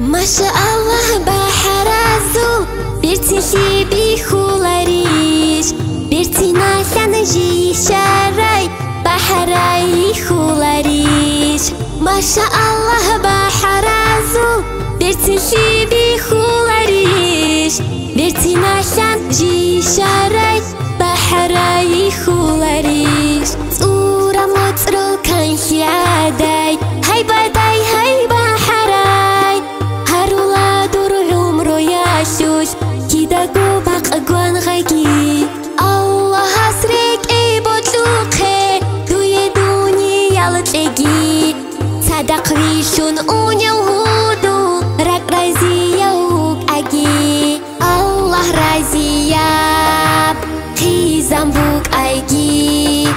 Masha Allah baharazu Bertinli bihulariş Bertina lanaji şaray Baharay hulariş Masha Allah baharazu bir bihulariş Bertina lanaji şaray Baharay hulariş Ura motrol kanhiya бачагӣ садақвишун ӯ яҳуду рак разияук аги аллаҳ разияб хизамбук айги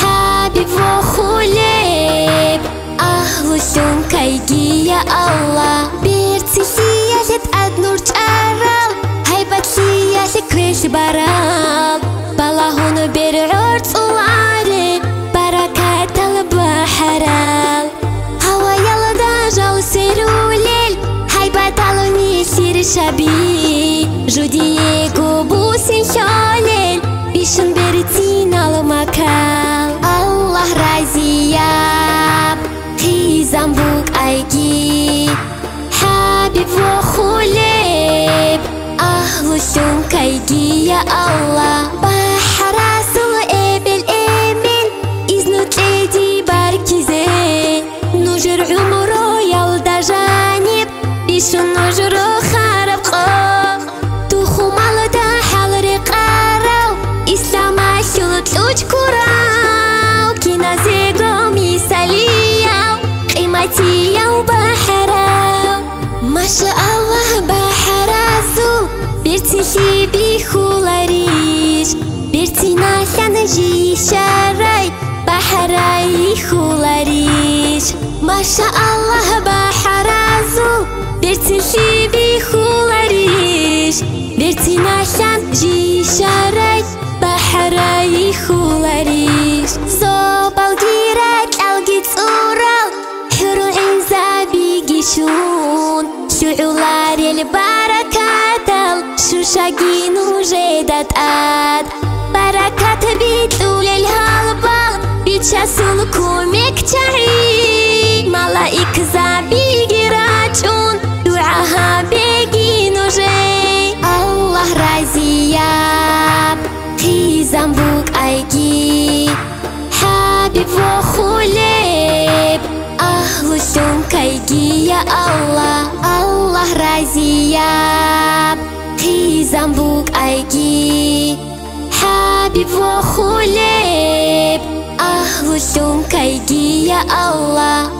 ҳабибво хулеб аҳлушун кайгия алла. Берцихияхет аднурчарал ҳайбатхияхе крешбара шаби Жудие губу сен шалел Бишин бертин ал макал Аллах разияб Хизамбук айги Хабиб во хулеб Ахлу шум кайги я Аллах Бахарасыл эбел эмин Изнутледи баркизе Нужер умро ялда жаниб нужру ашулт луч курау Киназего мисалияу Қиматияу бахарау Маша Аллах бахаразу Бертин би хулариш Бертин алан жишарай Бахарай хулариш Маша Аллах бахаразу Бертин би хулариш Бертин алан Шу'улар el баракатал Шушагин уже датат Баракат битул el халбал Бичасул кумек чаи Малаик заби гирачун Дуаха бегин уже Аллах разияб Хизамбук айги Хабиб во хулеб Ахлу шум кайги я Аллах Аллах Aizia Tizambuk Aiki. Habibu Huleb Ahlusun Kaigia Allah.